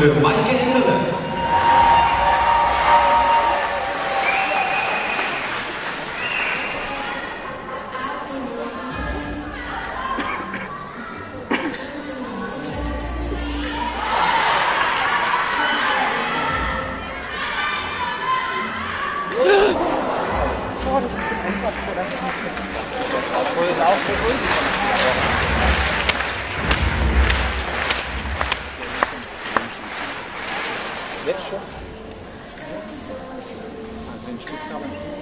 해주세요. 맛있게 해달래. 거의 나왔을 거예요. Gletscher. Ja. Also